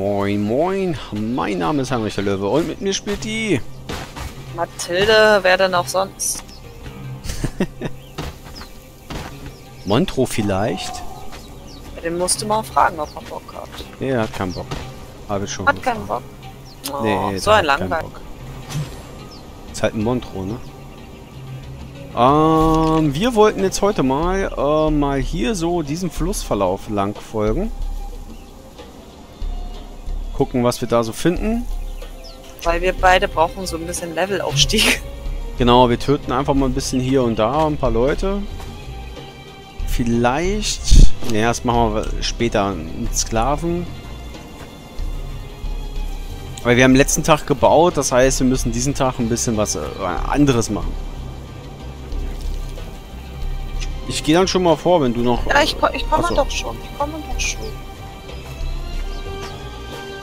Moin, moin. Mein Name ist Heinrich der Löwe und mit mir spielt die... Mathilde, wer denn auch sonst? Montro vielleicht? Den musst du mal fragen, ob er Bock hat. Er hat keinen Bock. Habe ich schon Hat gefragt. keinen Bock. Oh, Nee, so ein Langweil. Ist halt ein Montro, ne? Ähm, wir wollten jetzt heute mal, äh, mal hier so diesen Flussverlauf lang folgen. Gucken, was wir da so finden. Weil wir beide brauchen so ein bisschen Levelaufstieg. Genau, wir töten einfach mal ein bisschen hier und da ein paar Leute. Vielleicht... Naja, das machen wir später einen Sklaven. Weil wir haben letzten Tag gebaut, das heißt, wir müssen diesen Tag ein bisschen was äh, anderes machen. Ich gehe dann schon mal vor, wenn du noch... Ja, ich, ich komme doch schon. Ich komme doch schon.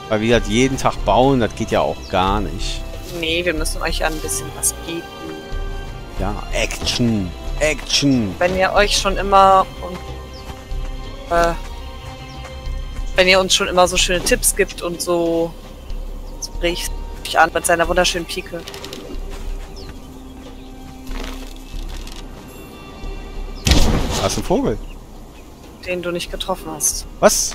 Weil wir halt jeden Tag bauen, das geht ja auch gar nicht. Nee, wir müssen euch ja ein bisschen was bieten. Ja, Action. Action. Wenn ihr euch schon immer und äh, wenn ihr uns schon immer so schöne Tipps gibt und so spricht mich an mit seiner wunderschönen Pike. Da ist ein Vogel. den du nicht getroffen hast. Was?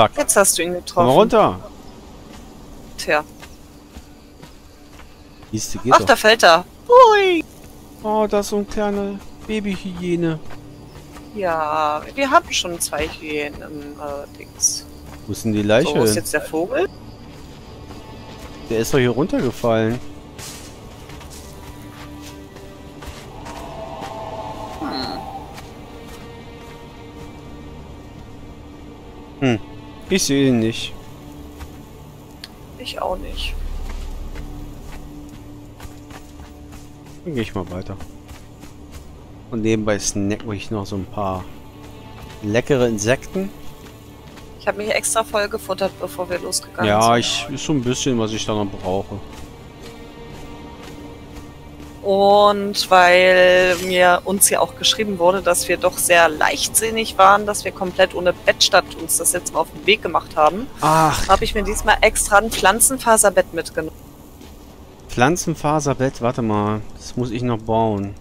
Fuck. Jetzt hast du ihn Komm getroffen. mal runter. Tja. Siehst du, geht Ach, doch. da fällt er. Hui. Oh, da ist so ein kleiner Babyhyäne. Ja, wir haben schon zwei Hyänen im äh, Dings. Wo ist denn die Leiche? So, ist jetzt der Vogel? Der ist doch hier runtergefallen. Ich sehe ihn nicht. Ich auch nicht. Dann gehe ich mal weiter. Und nebenbei snacken ich noch so ein paar leckere Insekten. Ich habe mich extra voll gefuttert, bevor wir losgegangen Ja, sind. ich ist so ein bisschen, was ich da noch brauche. Und weil mir uns ja auch geschrieben wurde, dass wir doch sehr leichtsinnig waren, dass wir komplett ohne Bettstatt uns das jetzt mal auf den Weg gemacht haben, habe ich mir diesmal extra ein Pflanzenfaserbett mitgenommen. Pflanzenfaserbett, warte mal. Das muss ich noch bauen.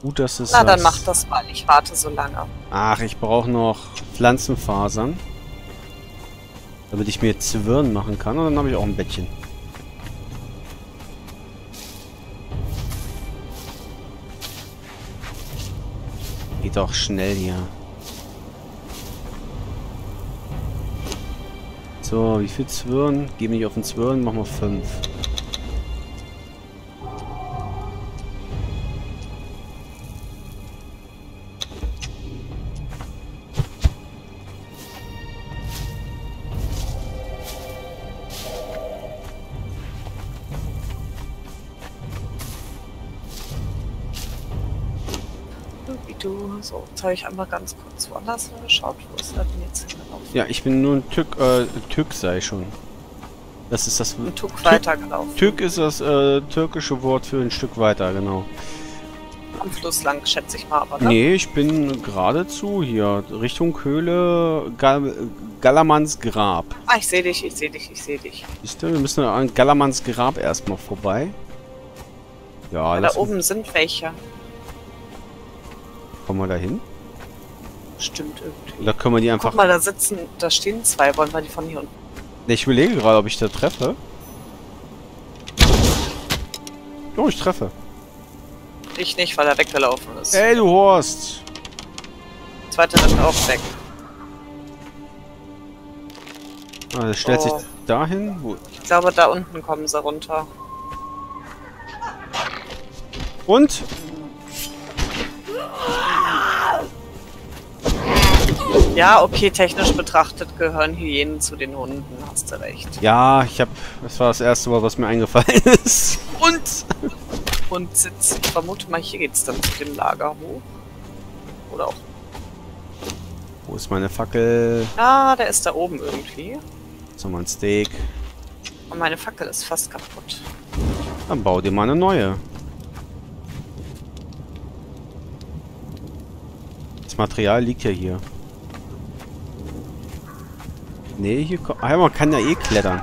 Gut, dass es. Na, dann das- mach das mal. Ich warte so lange. Ach, ich brauche noch Pflanzenfasern. Damit ich mir Zwirn machen kann. Und dann habe ich auch ein Bettchen. Geht doch schnell hier. So, wie viel Zwirn? Geben nicht auf den Zwirn, machen wir 5. habe ich einmal ganz kurz woanders hingeschaut. Wo ist er denn jetzt hingelaufen? Ja, ich bin nur ein Tück, äh, Tück sei schon. Das ist das... Ein Tuck weitergelaufen. Tück ist das äh, türkische Wort für ein Stück weiter, genau. Am Fluss lang, schätze ich mal. Aber, ne? Nee, ich bin geradezu hier, Richtung Höhle Gal Gallermanns Grab. Ah, ich sehe dich, ich sehe dich, ich sehe dich. Siehst du, wir müssen an Gallermanns Grab erstmal vorbei. Ja, da lass uns- oben sind welche. kommen wir da hin. Stimmt irgendwie. Oder können wir die einfach... Guck mal, da sitzen, da stehen zwei. Wollen wir die von hier unten? Nee, Ich überlege gerade, ob ich da treffe. Oh, ich treffe. Ich nicht, weil er weggelaufen ist. Ey, du Horst! Der zweite rennt auch weg. Ah, das stellt Oh. sich dahin. Wo? Ich glaube, da unten kommen sie runter. Und? Ja, okay, technisch betrachtet gehören Hyänen zu den Hunden, hast du recht. Ja, ich hab... Das war das erste Mal, was mir eingefallen ist. Und? Und sitzt, ich vermute mal, hier geht's dann zu dem Lager hoch. Oder auch. Wo ist meine Fackel? Ah, der ist da oben irgendwie. So, mein Steak. Und meine Fackel ist fast kaputt. Dann bau dir mal eine neue. Das Material liegt ja hier. Nee, hier kommt... Ah man kann ja eh klettern.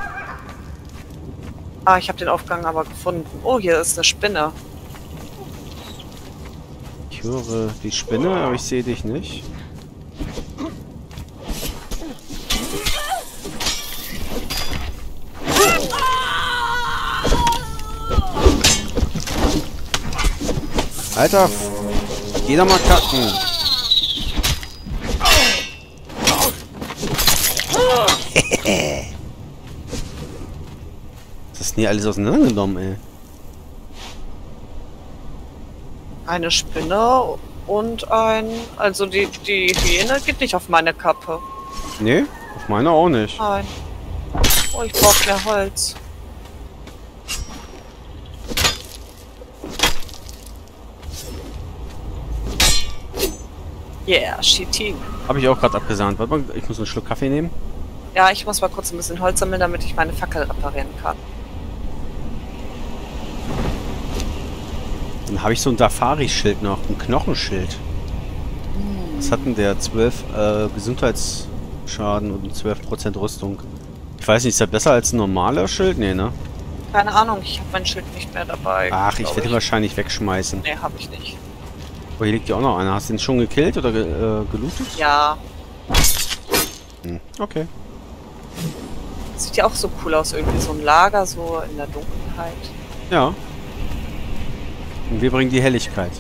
Ah, ich habe den Aufgang aber gefunden. Oh, hier ist eine Spinne. Ich höre die Spinne, aber ich sehe dich nicht. Alter, geh doch mal kacken. Denn hier alles auseinandergenommen, ey? Eine Spinne und ein... Also die, die Hyäne geht nicht auf meine Kappe. Nee, auf meiner auch nicht. Nein. Oh, ich brauche mehr Holz. Yeah, cheating. Habe ich auch gerade abgesahnt. Warte mal, ich muss einen Schluck Kaffee nehmen. Ja, ich muss mal kurz ein bisschen Holz sammeln, damit ich meine Fackel reparieren kann. Dann habe ich so ein Dafari-Schild noch, ein Knochenschild. Was hat denn der? 12 äh, Gesundheitsschaden und 12% Rüstung. Ich weiß nicht, ist der besser als ein normaler Schild? Nee, ne? Keine Ahnung, ich habe mein Schild nicht mehr dabei. Ach, ich werde ihn wahrscheinlich wegschmeißen. Nee, habe ich nicht. Oh, hier liegt ja auch noch einer. Hast du den schon gekillt oder ge äh, gelootet? Ja, Hm. Okay. sieht ja auch so cool aus, irgendwie so ein Lager, so in der Dunkelheit. Ja. Und wir bringen die Helligkeit.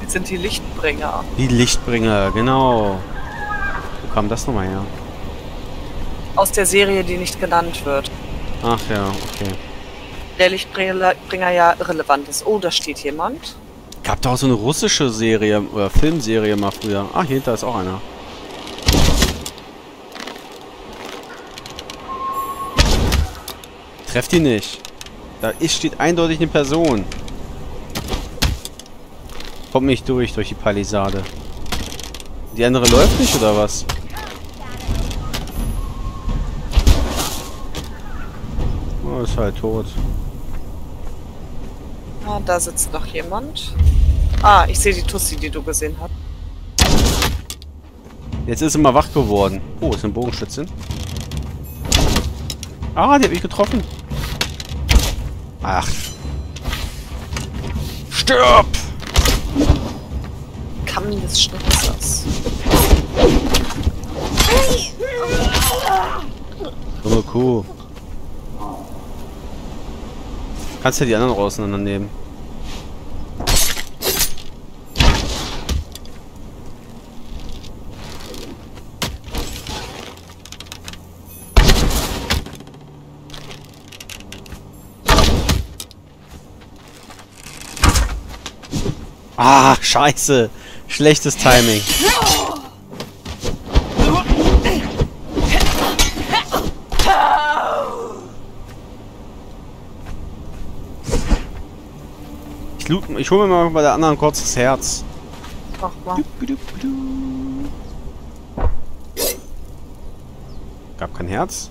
Jetzt sind die Lichtbringer. Die Lichtbringer, genau. Wo kam das nochmal her? Aus der Serie, die nicht genannt wird. Ach ja, okay. Der Lichtbringer Bringer ja irrelevant ist. Oh, da steht jemand. Gab doch auch so eine russische Serie oder Filmserie mal früher. Ah, hier hinter ist auch einer. Trefft die nicht. Da ist, steht eindeutig eine Person. Kommt nicht durch, durch die Palisade. Die andere läuft nicht, oder was? Oh, ist halt tot. Ah, da sitzt noch jemand. Ah, ich sehe die Tussi, die du gesehen hast. Jetzt ist sie mal wach geworden. Oh, ist eine Bogenschützin. Ah, die hat mich getroffen. Ach. Stirb! Kamm des Schnitzers. Dumme Kuh. Kannst ja die anderen auseinandernehmen. Ah, scheiße. Schlechtes Timing. Ich, loot, ich hole mir mal bei der anderen kurz das Herz. Mach mal. Gab kein Herz.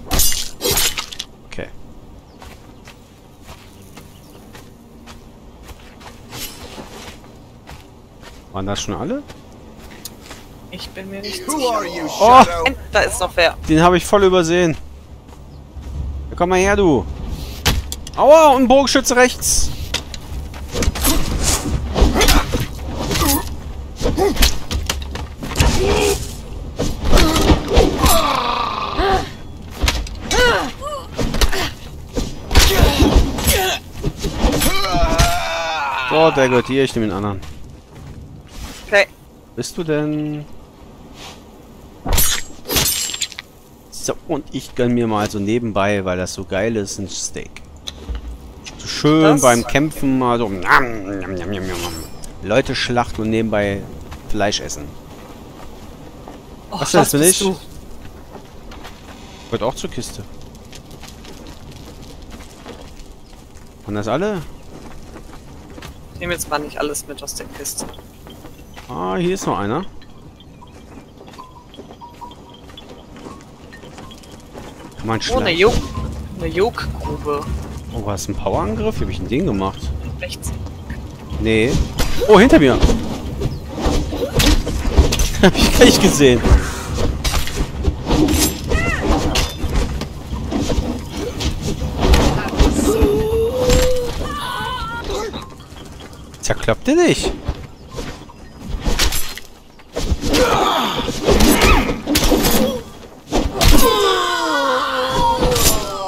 Waren das schon alle? Ich bin mir nicht Who sicher. are you, Oh. Da ist noch wer. Den habe ich voll übersehen. Ja, komm mal her, du. Aua, und ein Bogenschütze rechts. So, der gehört hier, ich nehme den anderen. Bist du denn? So, und ich gönn mir mal so nebenbei, weil das so geil ist, ein Steak. So schön Das? beim Kämpfen mal so nam, nam, nam, nam, nam, nam. Leute schlachten und nebenbei Fleisch essen. Oh, Was das ich? du? Gehört auch zur Kiste. Waren das alle? Ich nehme jetzt mal nicht alles mit aus der Kiste. Ah, hier ist noch einer. Kann man oh, eine Jog. Eine Joggrube. Oh, was ein Powerangriff? Wie hab ich ein Ding gemacht? Rechts. Nee. Oh, hinter mir! hab ich gar nicht gesehen. Zerklappt ihr nicht?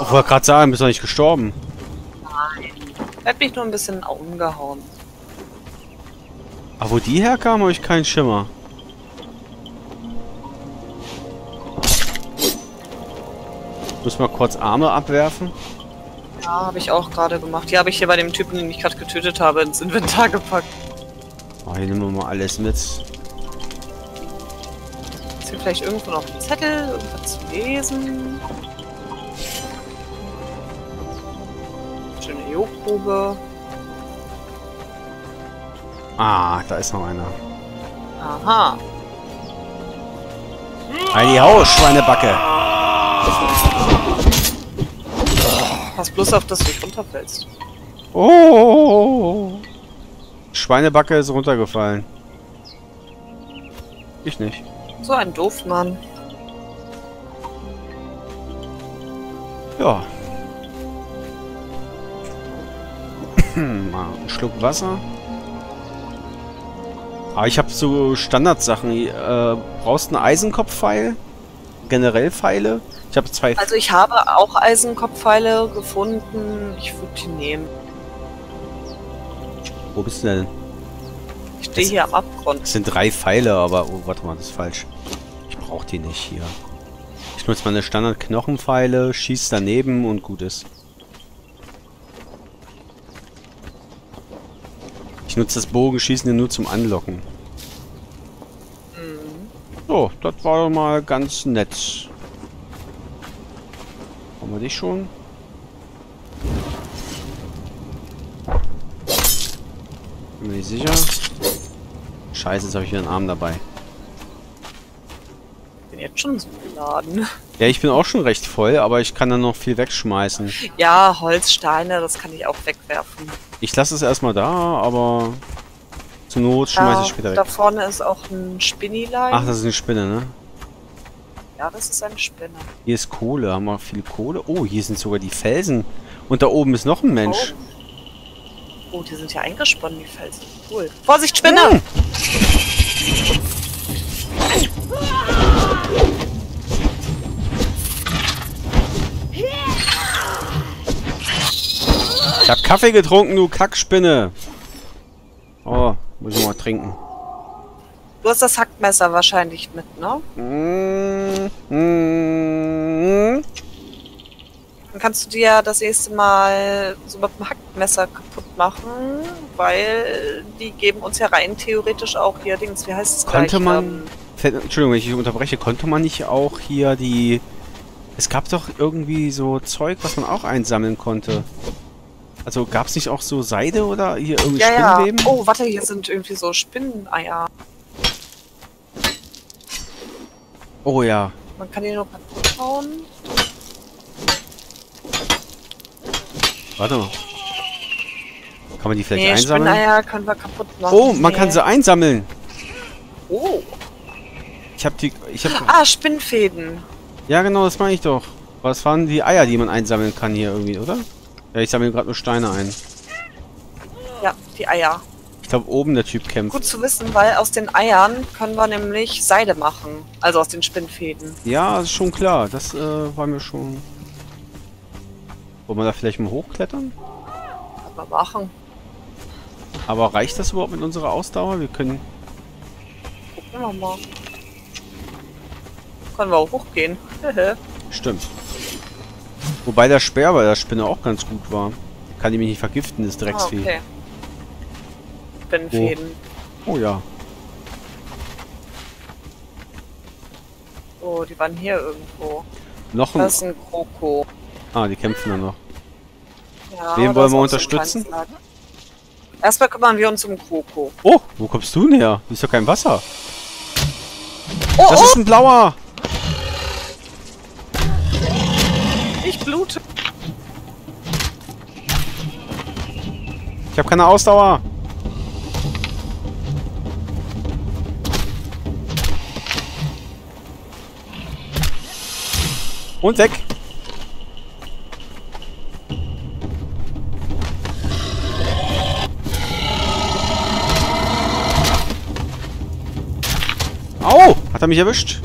Ich wollte gerade sagen, bist du nicht gestorben. Nein. Er hat mich nur ein bisschen umgehauen. Aber wo die herkamen, habe ich keinen Schimmer. Muss mal kurz Arme abwerfen. Ja, habe ich auch gerade gemacht. Die habe ich hier bei dem Typen, den ich gerade getötet habe, ins Inventar gepackt. Oh, hier nehmen wir mal alles mit. Ist hier vielleicht irgendwo noch ein Zettel, irgendwas zu lesen? Jo-Probe. Ah, da ist noch einer. Aha. Heidi Haus, Schweinebacke. Pass bloß auf, dass du nicht runterfällst. Oh. Schweinebacke ist runtergefallen. Ich nicht. So ein Doofmann. Ja. Mal einen Schluck Wasser. Aber ich habe so Standardsachen. Äh, brauchst du einen Eisenkopfpfeil? Generell Pfeile? Ich habe zwei. Also ich habe auch Eisenkopfpfeile gefunden. Ich würde die nehmen. Wo bist du denn? Ich stehe hier am Abgrund. Es sind drei Pfeile, aber... Oh, warte mal, das ist falsch. Ich brauche die nicht hier. Ich nutze meine Standard-Knochenpfeile, schieß daneben und gut ist. Ich nutze das Bogenschießen nur zum Anlocken. Mhm. So, das war doch mal ganz nett. Haben wir dich schon? Bin mir nicht sicher. Scheiße, jetzt habe ich wieder einen Arm dabei. Bin jetzt schon so geladen. Ja, ich bin auch schon recht voll, aber ich kann dann noch viel wegschmeißen. Ja, Holzsteine, das kann ich auch wegwerfen. Ich lasse es erstmal da, aber zur Not schmeiße ich später da weg. vorne ist auch ein Spinnilein. Ach, das ist eine Spinne, ne? Ja, das ist eine Spinne. Hier ist Kohle. Haben wir viel Kohle? Oh, hier sind sogar die Felsen. Und da oben ist noch ein Mensch. Oh, die sind ja eingesponnen, die Felsen. Cool. Vorsicht, Spinne! Hm. Ich hab Kaffee getrunken, du Kackspinne. Oh, muss ich mal trinken. Du hast das Hackmesser wahrscheinlich mit, ne? Mm, mm, Dann kannst du dir das nächste Mal so mit dem Hackmesser kaputt machen, weil die geben uns ja rein theoretisch auch hier Dings, wie heißt es Konnte gleich? man- Ähm, Entschuldigung, wenn ich unterbreche. Konnte man nicht auch hier die... Es gab doch irgendwie so Zeug, was man auch einsammeln konnte. Also gab es nicht auch so Seide oder hier irgendwie ja, ja. Spinnweben? Oh, warte, hier sind irgendwie so Spinneneier. Oh ja. Man kann die nur kaputt hauen. Warte mal. Kann man die vielleicht Nee, einsammeln? Spinneneier können wir kaputt machen. Oh, man nee. kann sie einsammeln. Oh. Ich hab die... Ich hab... Ah, Spinnfäden. Ja, genau, das meine ich doch. Was waren die Eier, die man einsammeln kann hier irgendwie, oder? Ja, ich sammle gerade nur Steine ein. Ja, die Eier. Ich glaube, oben der Typ kämpft. Gut zu wissen, weil aus den Eiern können wir nämlich Seide machen. Also aus den Spinnfäden. Ja, ist schon klar. Das äh, war mir schon... Wollen wir da vielleicht mal hochklettern? Kann man machen. Aber reicht das überhaupt mit unserer Ausdauer? Wir können... Gucken wir mal. Können wir auch hochgehen. Stimmt. Wobei der Speer bei der Spinne auch ganz gut war. Kann die mich nicht vergiften, das ah, Drecksvieh. okay. Spinnfäden. Oh ja. Oh, die waren hier irgendwo. Noch ein... Das ist ein Kroko. Ah, die kämpfen dann noch. Ja, Wen wollen wir so unterstützen? Erstmal kümmern wir uns um Kroko. Oh, wo kommst du denn her? Hier ist doch kein Wasser. Oh, Das oh, ist ein blauer! Ich blute. Ich habe keine Ausdauer. Und weg. Au! Hat er mich erwischt?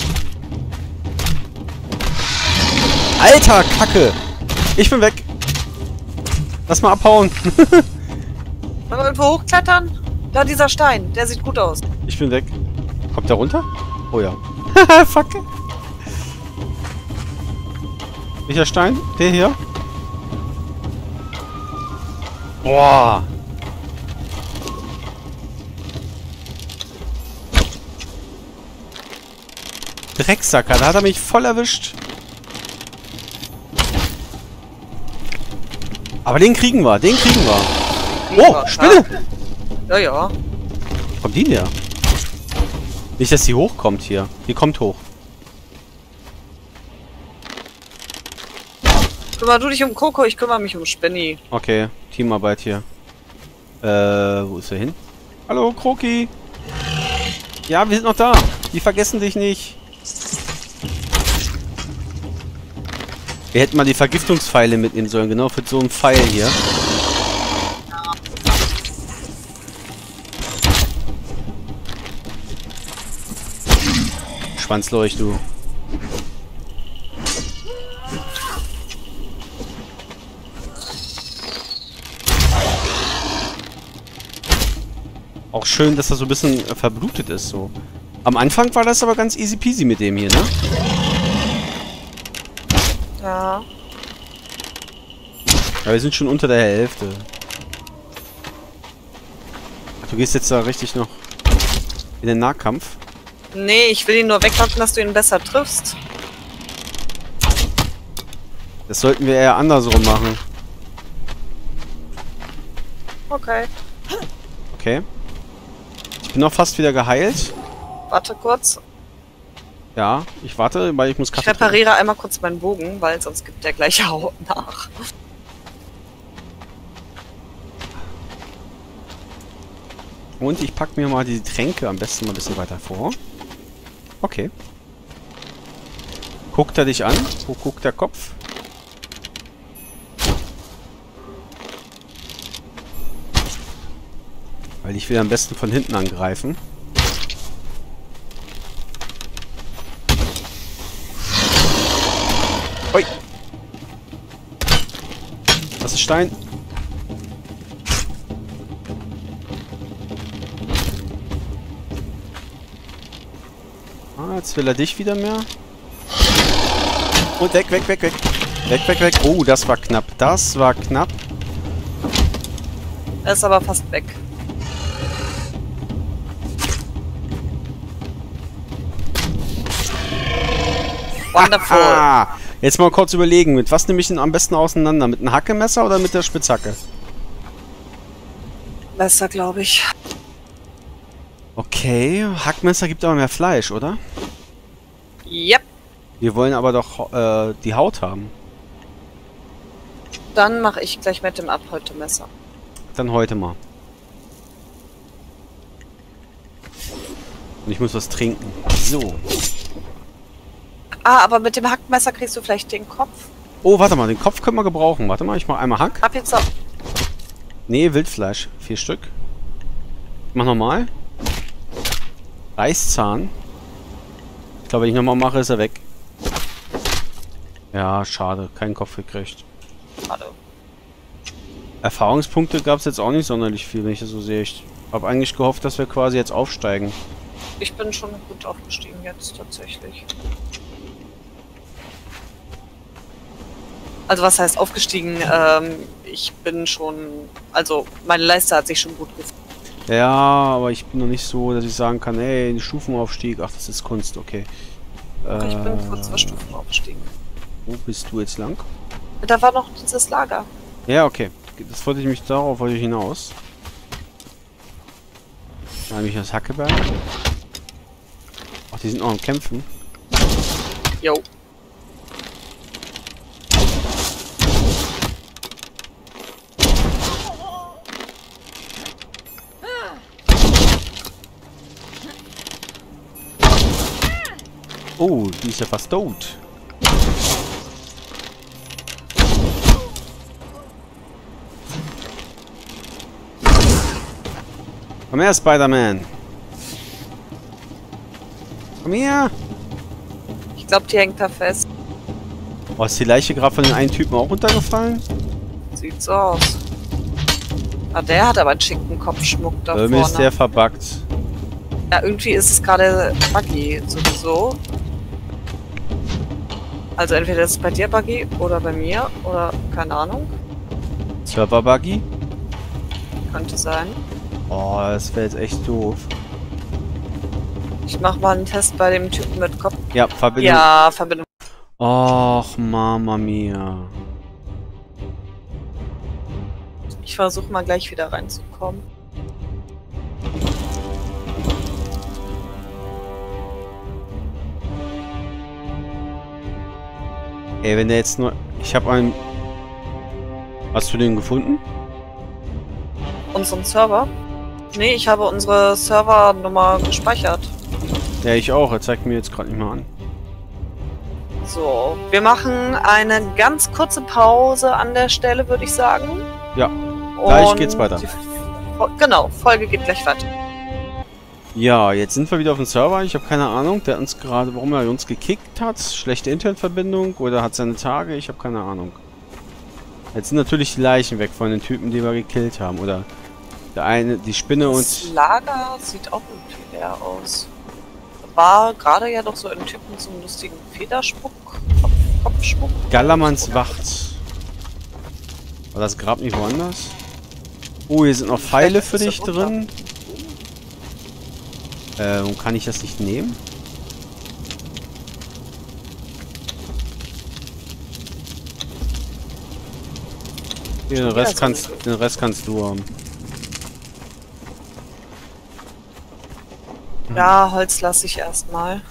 Alter, Kacke! Ich bin weg! Lass mal abhauen! Wollen wir irgendwo hochklettern? Da dieser Stein, der sieht gut aus. ich bin weg. Kommt der runter? Oh ja. Fuck. Welcher Stein? Der hier? Boah. Drecksacker, da hat er mich voll erwischt. Aber den kriegen wir, den kriegen wir. Oh, Spinne! Ja, ja. Wo kommt die her? Nicht, dass sie hochkommt hier. Die kommt hoch. Kümmer du dich um Coco, ich kümmere mich um Spenny. Okay, Teamarbeit hier. Äh, wo ist er hin? Hallo, Kroki. Ja, wir sind noch da. Die vergessen dich nicht. Wir hätten mal die Vergiftungspfeile mitnehmen sollen, genau für so einen Pfeil hier. Schwanzleuch, du. Auch schön, dass er so ein bisschen verblutet ist, so. Am Anfang war das aber ganz easy peasy mit dem hier, ne? Ja. Ja, wir sind schon unter der Hälfte. Du gehst jetzt da richtig noch in den Nahkampf. Nee, ich will ihn nur weglocken, dass du ihn besser triffst. Das sollten wir eher andersrum machen. Okay. Okay. Ich bin auch fast wieder geheilt. Warte kurz. Ja, ich warte, weil ich muss Ich Kaffee trinken. repariere einmal kurz meinen Bogen, weil sonst gibt der gleich Haut nach. Und ich pack mir mal die Tränke am besten mal ein bisschen weiter vor. Okay. Guckt er dich an? Wo guckt der Kopf? Weil ich will am besten von hinten angreifen. Ui. Das ist Stein. Ah, jetzt will er dich wieder mehr. Und weg, weg, weg, weg. Weg, weg, weg. Oh, das war knapp. Das war knapp. Er ist aber fast weg. Wonderful. Ah, jetzt mal kurz überlegen. Mit was nehme ich denn am besten auseinander? Mit einem Hackemesser oder mit der Spitzhacke? Besser, glaube ich. Okay, Hackmesser gibt aber mehr Fleisch, oder? Yep. Wir wollen aber doch äh, die Haut haben. Dann mache ich gleich mit dem Abhäutemesser. Dann heute mal. Und ich muss was trinken. So. Ah, aber mit dem Hackmesser kriegst du vielleicht den Kopf. Oh, warte mal, den Kopf können wir gebrauchen. Warte mal, ich mach einmal Hack. Hab jetzt auch. Nee, Wildfleisch. Vier Stück. Mach nochmal. Reißzahn. Ich glaube, wenn ich nochmal mache, ist er weg. Ja, schade. Keinen Kopf gekriegt. Schade. Erfahrungspunkte gab es jetzt auch nicht sonderlich viel, wenn ich das so sehe. Ich habe eigentlich gehofft, dass wir quasi jetzt aufsteigen. Ich bin schon gut aufgestiegen jetzt tatsächlich. Also was heißt aufgestiegen? Ähm, ich bin schon, also meine Leiste hat sich schon gut gefühlt. Ja, aber ich bin noch nicht so, dass ich sagen kann, ey, Stufenaufstieg, ach, das ist Kunst, okay. Ich bin Äh, vor zwei Stufen aufgestiegen. Wo bist du jetzt lang? Da war noch dieses Lager. Ja, okay. Das wollte ich mich darauf wollte ich hinaus. Da habe ich das Hackeberg. Ach, die sind noch am Kämpfen. Jo. Oh, die ist ja fast tot. Komm her, Spider-Man. Komm her! Ich glaube, die hängt da fest. Oh, ist die Leiche gerade von den einen Typen auch runtergefallen? Sieht so aus. Ah, der hat aber einen schicken Kopfschmuck da Irgendwie ist vorne. der verbuggt. Ja, irgendwie ist es gerade buggy sowieso. Also entweder ist es bei dir buggy oder bei mir oder keine Ahnung. Server-Buggy? Könnte sein. Oh, das wäre jetzt echt doof. Ich mach mal einen Test bei dem Typen mit Kopf. Ja, Verbindung. Ja, Verbindung. Och, Mama mia. Ich versuche mal gleich wieder reinzukommen. Ey, wenn der jetzt nur... Ich habe einen... Hast du den gefunden? Unseren Server? Nee, ich habe unsere Servernummer gespeichert. Ja, ich auch. Er zeigt mir jetzt gerade nicht mal an. So, wir machen eine ganz kurze Pause an der Stelle, würde ich sagen. Ja, gleich Und geht's weiter. Genau, Folge geht gleich weiter. Ja, jetzt sind wir wieder auf dem Server. Ich habe keine Ahnung. Der uns gerade... Warum er uns gekickt hat. Schlechte Internetverbindung. Oder hat seine Tage. Ich habe keine Ahnung. Jetzt sind natürlich die Leichen weg von den Typen, die wir gekillt haben. Oder der eine... Die Spinne Das und... Lager sieht auch irgendwie leer aus. War gerade ja doch so ein Typ mit so einem lustigen Federschmuck, Kopf, Kopfschmuck. Gallermanns Wacht. War das Grab nicht woanders? Oh, hier sind noch Pfeile für dich drin. Äh, und kann ich das nicht nehmen? Hier, den Rest kannst, den Rest kannst du haben. Ja, Holz lasse ich erstmal.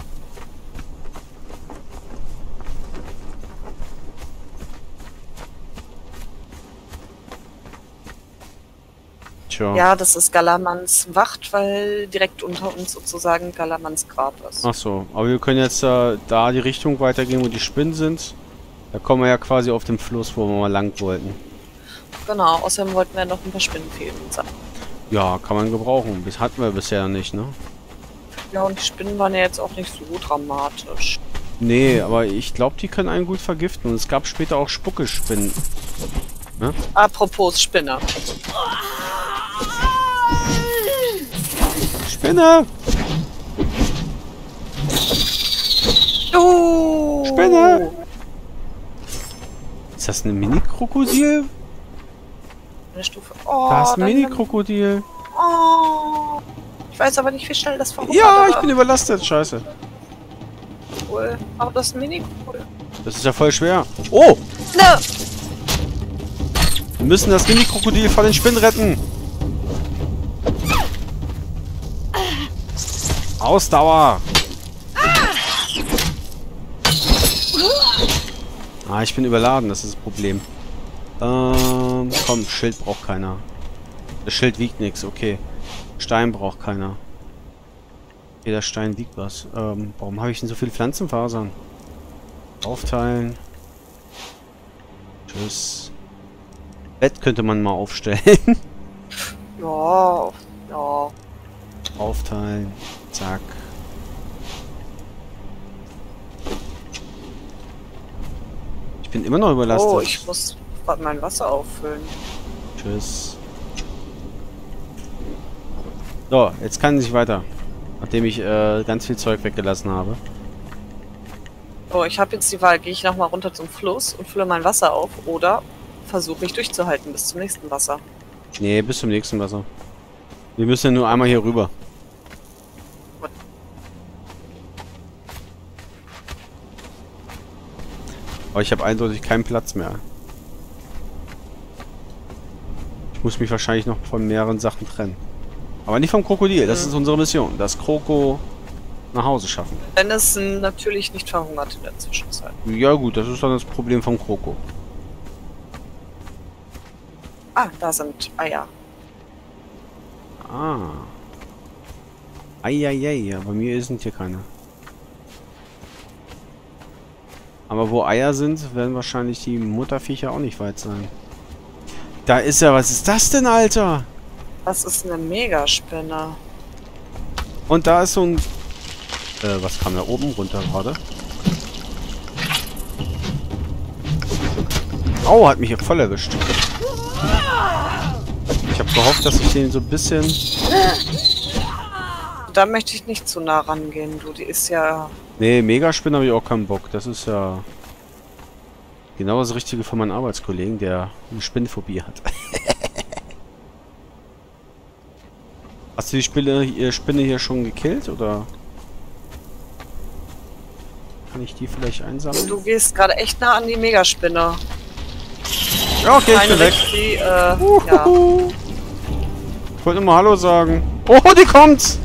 Tja. Ja, das ist Galamans Wacht, weil direkt unter uns sozusagen Galamans Grab ist. Ach so, aber wir können jetzt äh, da die Richtung weitergehen, wo die Spinnen sind. Da kommen wir ja quasi auf den Fluss, wo wir mal lang wollten. Genau, außerdem wollten wir noch ein paar Spinnenfäden sammeln. Ja, kann man gebrauchen. Das hatten wir bisher nicht, ne? Ja, und die Spinnen waren ja jetzt auch nicht so dramatisch. Nee, aber ich glaube, die können einen gut vergiften. Und es gab später auch Spuckespinnen. Apropos Spinne. Spinne! Oh! Spinne! Ist das eine Mini-Krokodil? Eine Stufe. Oh, Da ist ein Mini-Krokodil. Oh. Ich weiß aber nicht, wie schnell das verhungert. Ja, ich bin überlastet. Scheiße. cool. Aber das ist ein mini cool. Das ist ja voll schwer. Oh! Ne! Wir müssen das Mini-Krokodil vor den Spinnen retten. Ausdauer! Ah, ich bin überladen, das ist das Problem. Ähm, komm, Schild braucht keiner. Das Schild wiegt nichts, okay. Stein braucht keiner. Jeder Stein wiegt was. Ähm, warum habe ich denn so viele Pflanzenfasern? Aufteilen. Tschüss. Bett könnte man mal aufstellen. Ja, ja. Aufteilen. Zack. Ich bin immer noch überlastet. Oh, ich muss mein Wasser auffüllen. Tschüss. So, jetzt kann ich weiter. Nachdem ich äh, ganz viel Zeug weggelassen habe. So, ich habe jetzt die Wahl, gehe ich nochmal runter zum Fluss und fülle mein Wasser auf oder versuche ich durchzuhalten bis zum nächsten Wasser. Nee, bis zum nächsten Wasser. Wir müssen ja nur einmal hier rüber. Aber ich habe eindeutig keinen Platz mehr. Ich muss mich wahrscheinlich noch von mehreren Sachen trennen. Aber nicht vom Krokodil. Das Mhm. ist unsere Mission. Das Kroko nach Hause schaffen. Wenn es natürlich nicht verhungert in der Zwischenzeit. Ja gut, das ist dann das Problem vom Kroko. Ah, da sind Eier. Ah. Eieiei, ja, bei mir sind hier keine. Aber wo Eier sind, werden wahrscheinlich die Mutterviecher auch nicht weit sein. Da ist er, was ist das denn, Alter? Das ist eine Megaspinne. Und da ist so ein Äh, was kam da oben runter gerade? Au, hat mich hier voll erwischt. Ich habe gehofft, dass ich den so ein bisschen... Da möchte ich nicht zu nah rangehen, du. Die ist ja... Nee, Megaspin habe ich auch keinen Bock. Das ist ja... Genau das Richtige für meinen Arbeitskollegen, der eine Spinnphobie hat. Hast du die Spinne, Spinne hier schon gekillt, oder? Kann ich die vielleicht einsammeln? Du gehst gerade echt nah an die Megaspinne. Ja, okay, ich bin weg. Die, äh, ja. Ich wollte nur mal Hallo sagen. Oh, die kommt!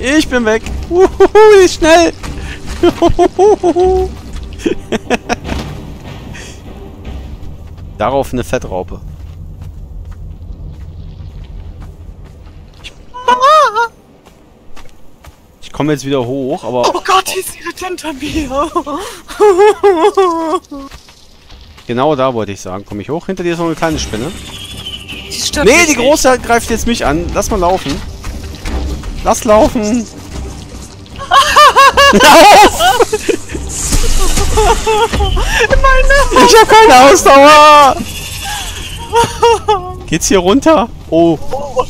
Ich bin weg. Uhuhu, ist schnell. Darauf eine Fettraupe. Ich, ich komme jetzt wieder hoch, aber... Oh Gott, die ist direkt hinter mir. Genau da wollte ich sagen. Komme ich hoch? Hinter dir ist noch eine kleine Spinne. Die Nee, die nicht. große greift jetzt mich an. Lass mal laufen. Lass laufen. Meine Ich habe keine Ausdauer. Geht's hier runter? Oh, Oh,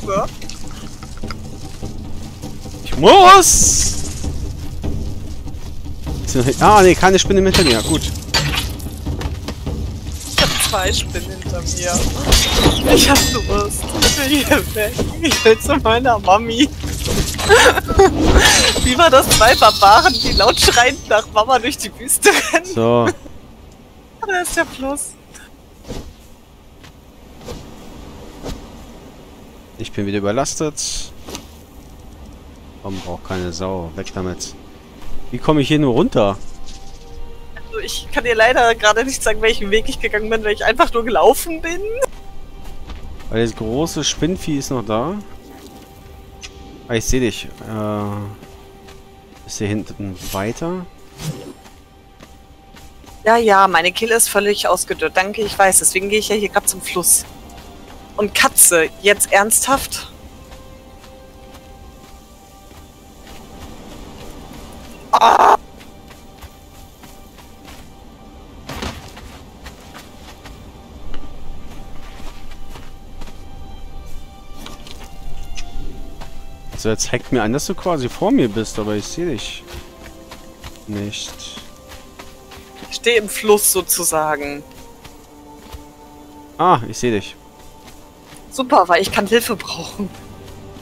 super. ich muss. Ah, nee, keine Spinne mit hinter mir. Gut. Ich hab zwei Spinnen mir. Ich hab Durst. Ich will hier weg. Ich will zu meiner Mami. Wie war das? Zwei Barbaren, die laut schreiend nach Mama durch die Wüste rennen. So. Da ist der Fluss. Ich bin wieder überlastet. Komm, braucht keine Sau. Weg damit. Wie komme ich hier nur runter? Ich kann dir leider gerade nicht sagen, welchen Weg ich gegangen bin, weil ich einfach nur gelaufen bin. Weil das große Spinnvieh ist noch da. Ah, ich sehe dich. Äh, ist hier hinten weiter? Ja, ja, meine Kehle ist völlig ausgedörrt. Danke, ich weiß. Deswegen gehe ich ja hier gerade zum Fluss. Und Katze, jetzt ernsthaft? Ah! Also jetzt hackt mir an, dass du quasi vor mir bist, aber ich sehe dich nicht. Ich stehe im Fluss sozusagen. Ah, ich sehe dich. Super, weil ich kann Hilfe brauchen.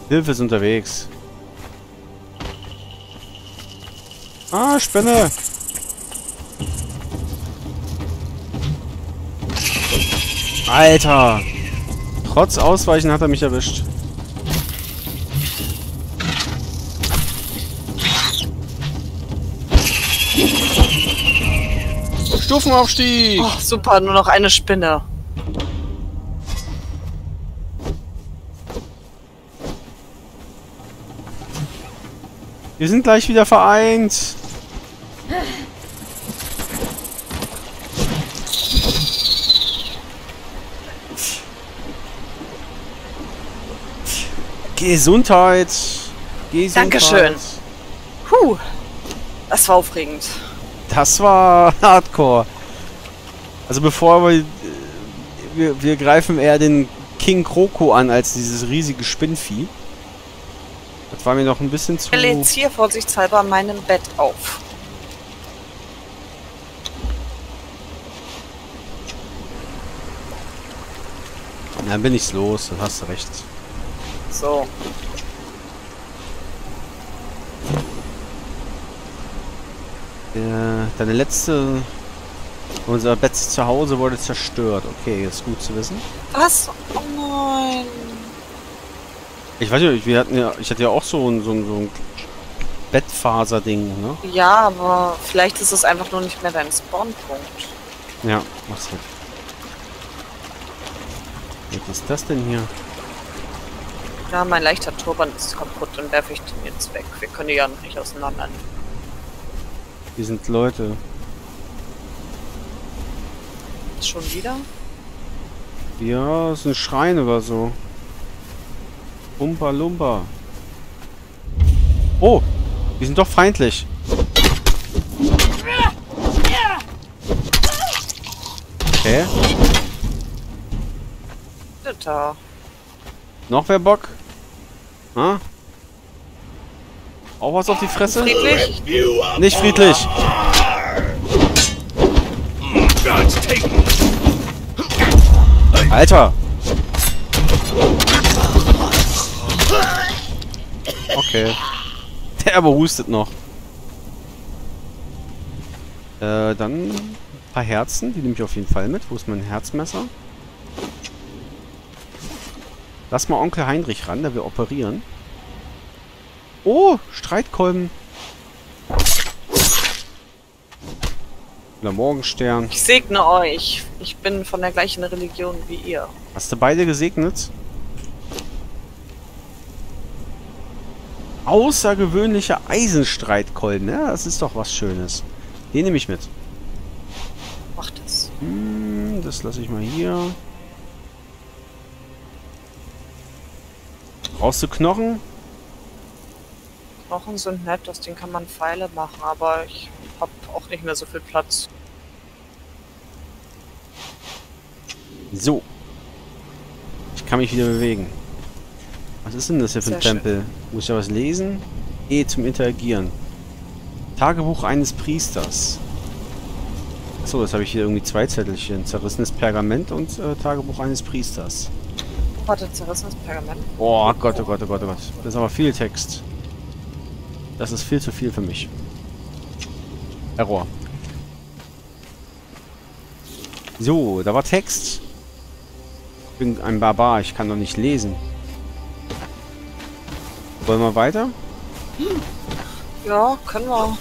Hilfe ist unterwegs. Ah, Spinne! Alter! Trotz Ausweichen hat er mich erwischt. Stufenaufstieg! Oh, super, nur noch eine Spinne. Wir sind gleich wieder vereint. Gesundheit. Gesundheit. Dankeschön. Puh, das war aufregend. Das war Hardcore. Also bevor wir, wir... Wir greifen eher den King Kroko an, als dieses riesige Spinnvieh. Das war mir noch ein bisschen zu... Ich stelle jetzt hier vorsichtshalber meinem Bett auf. Dann bin ich's los, dann hast du recht. So. Der, deine letzte... Unser Bett zu Hause wurde zerstört. Okay, ist gut zu wissen. Was? Oh nein. Ich weiß nicht, wir hatten ja, ich hatte ja auch so ein, so ein, so ein Bettfaser-Ding, ne? Ja, aber vielleicht ist es einfach nur nicht mehr dein Spawnpunkt. Ja, mach's halt. Was ist das denn hier? Ja, mein leichter Turban ist kaputt, dann werfe ich den jetzt weg. Wir können die ja noch nicht auseinander. Hier sind Leute. Schon wieder? Ja, es ist ein Schrein oder so. Umpa Lumpa. Oh! Die sind doch feindlich. Okay. Bitte. Noch wer Bock? Ha? Auch was auf die Fresse? Friedlich? Nicht friedlich. Alter. Okay. Der aber hustet noch. Äh, dann ein paar Herzen. Die nehme ich auf jeden Fall mit. Wo ist mein Herzmesser? Lass mal Onkel Heinrich ran, der will operieren. Oh, Streitkolben. Der Morgenstern. Ich segne euch. Ich bin von der gleichen Religion wie ihr. Hast du beide gesegnet? Außergewöhnliche Eisenstreitkolben. Ja, das ist doch was Schönes. Den nehme ich mit. Macht es. Hm, das lasse ich mal hier. Brauchst du Knochen? Knochen sind nett, aus denen kann man Pfeile machen, aber ich habe auch nicht mehr so viel Platz. So. Ich kann mich wieder bewegen. Was ist denn das hier für ein Sehr schön. Tempel? Muss ich da was lesen? E zum Interagieren. Tagebuch eines Priesters. Achso, das habe ich hier irgendwie zwei Zettelchen. Zerrissenes Pergament und äh, Tagebuch eines Priesters. Warte, zerrissenes Pergament. Oh Gott, oh Gott, oh Gott, oh Gott. Das ist aber viel Text. Das ist viel zu viel für mich. Error. So, da war Text. Ich bin ein Barbar, ich kann doch nicht lesen. Wollen wir weiter? Ja, können wir.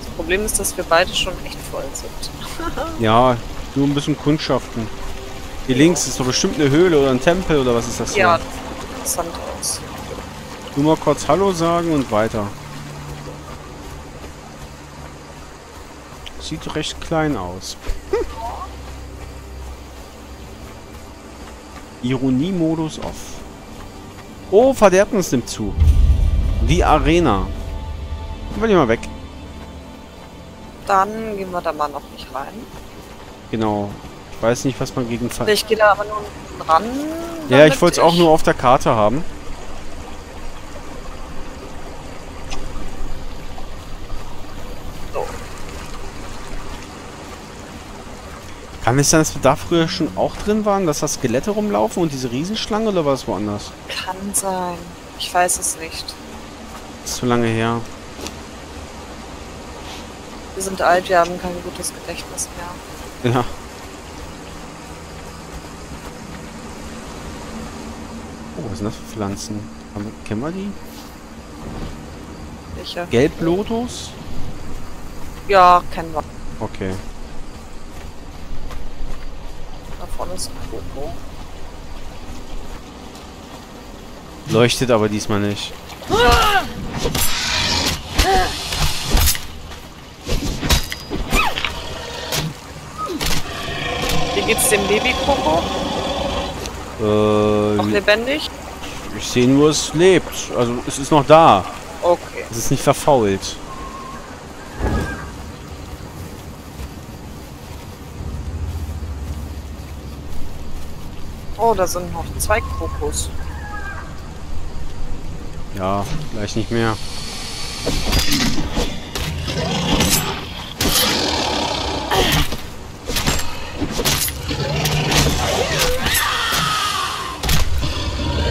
Das Problem ist, dass wir beide schon echt voll sind. Ja, nur ein bisschen Kundschaften. Hier links ist doch bestimmt eine Höhle oder ein Tempel oder was ist das? Ja, hier? interessant aus. Nur mal kurz Hallo sagen und weiter. Sieht recht klein aus. Ironie-Modus off. Oh, Verderbnis nimmt zu. Die Arena. Wollen wir mal weg. Dann gehen wir da mal noch nicht rein. Genau. Ich weiß nicht, was man gegen... Ich gehe da aber nur ran. ja, ich wollte es auch nur auf der Karte haben. So. Kann es sein, dass wir da früher schon auch drin waren, dass da Skelette rumlaufen und diese Riesenschlange oder war es woanders? Kann sein. Ich weiß es nicht. Ist zu lange her. Wir sind alt, wir haben kein gutes Gedächtnis mehr. Ja. Was sind das für Pflanzen? Haben kennen wir die? Welche? Gelblotus? Ja, kennen wir. Okay. Da vorne ist ein Koko. Leuchtet aber diesmal nicht. Wie geht's dem Baby-Koko? Noch Äh, lebendig? Ich sehe nur, es lebt. Also es ist noch da. Okay. Es ist nicht verfault. Oh, da sind noch zwei Kokos. Ja, vielleicht nicht mehr.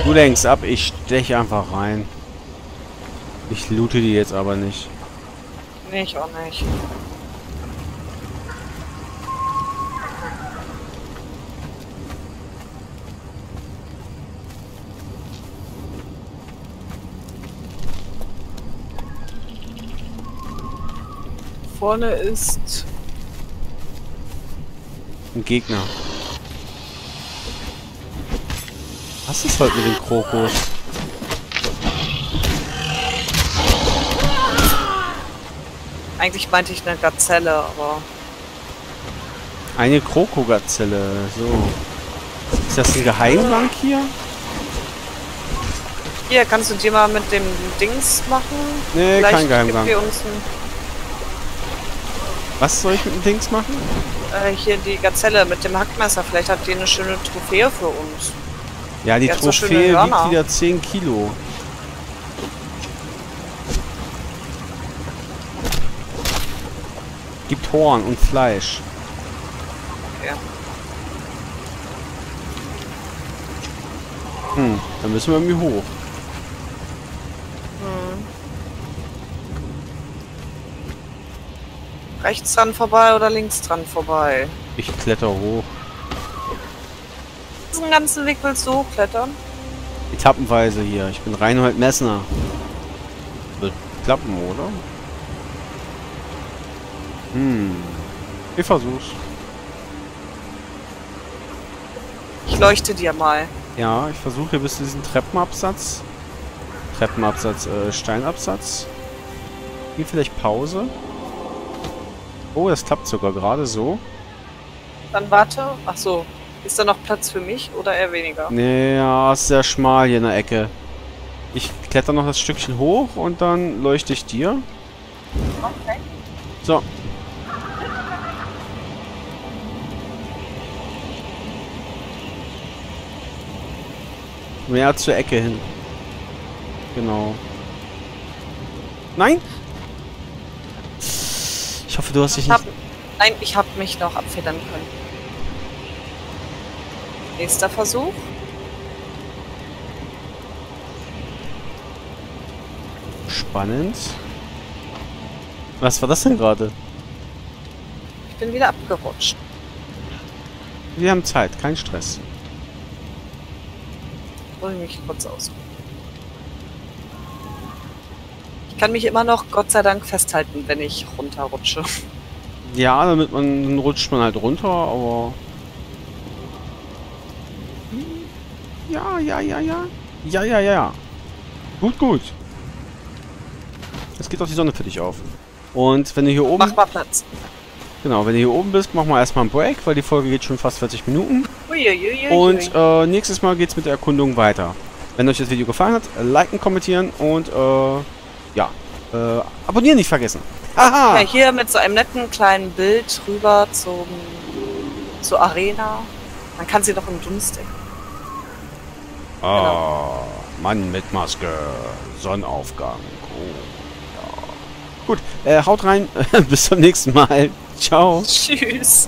Du lenkst ab, ich steche einfach rein. Ich loote die jetzt aber nicht. Nee, ich auch nicht. Vorne ist Ein Gegner. Was ist heute mit den Krokos? eigentlich meinte ich eine Gazelle, aber Eine Krokogazelle. So. Ist das ein Geheimgang hier? Hier, kannst du dir mal mit dem Dings machen? Nee, Vielleicht kein Geheimgang. Was soll ich mit dem Dings machen? äh, hier die Gazelle mit dem Hackmesser. Vielleicht habt ihr eine schöne Trophäe für uns. Ja, die hat so Trophäe wiegt wieder 10 Kilo. Gibt Horn und Fleisch. Okay. Hm, dann müssen wir irgendwie hoch. Rechts dran vorbei oder links dran vorbei? Ich kletter hoch. Diesen ganzen Weg willst du hochklettern? Etappenweise hier. Ich bin Reinhold Messner. Wird klappen, oder? Hm. Ich versuch's. Ich leuchte dir mal. Ja, ich versuche hier bis zu diesem Treppenabsatz. Treppenabsatz, äh, Steinabsatz. Hier vielleicht Pause. Oh, das klappt sogar gerade so. Dann warte. Ach so. Ist da noch Platz für mich oder eher weniger? Nee, ja, ist sehr schmal hier in der Ecke. Ich kletter noch das Stückchen hoch und dann leuchte ich dir. Okay. So. Mehr zur Ecke hin. Genau. Nein! Ich hoffe, du hast dich Ich hab, nicht... nein, ich habe mich noch abfedern können. Nächster Versuch. Spannend. Was war das denn gerade? Ich bin wieder abgerutscht. Wir haben Zeit, kein Stress. Hol mich kurz aus. Ich kann mich immer noch, Gott sei Dank, festhalten, wenn ich runterrutsche. Ja, damit man dann rutscht man halt runter, aber. Ja, ja, ja, ja. Ja, ja, ja, ja. Gut, gut. Jetzt geht auch die Sonne für dich auf. Und wenn du hier oben. Mach mal Platz. Genau, wenn du hier oben bist, mach mal erstmal einen Break, weil die Folge geht schon fast 40 Minuten. Uiuiui. Und äh, nächstes Mal geht's mit der Erkundung weiter. Wenn euch das Video gefallen hat, liken, kommentieren und äh, ja. Äh, abonnieren nicht vergessen. Aha! ja, hier mit so einem netten kleinen Bild rüber zum, zur Arena. Man kann sie doch im Dunst decken. Ah, Mann mit Maske. Sonnenaufgang. Oh, ja. Gut, äh, haut rein. Bis zum nächsten Mal. Ciao. Tschüss.